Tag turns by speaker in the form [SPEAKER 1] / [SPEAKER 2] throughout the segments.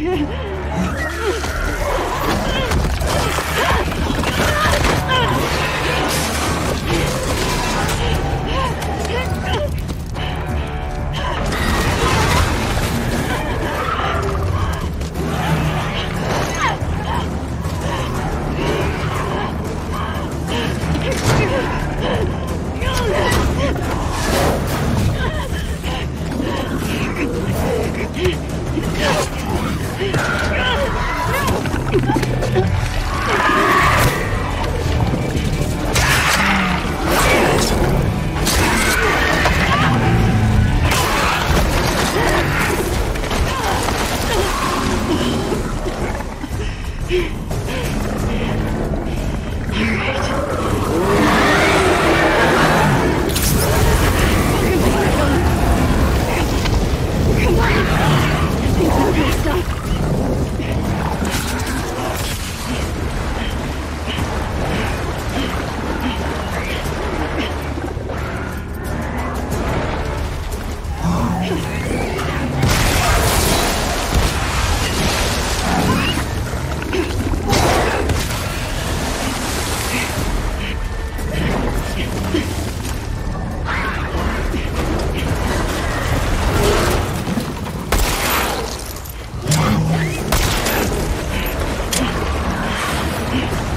[SPEAKER 1] Hehehehe
[SPEAKER 2] Yeah.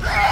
[SPEAKER 3] Ah!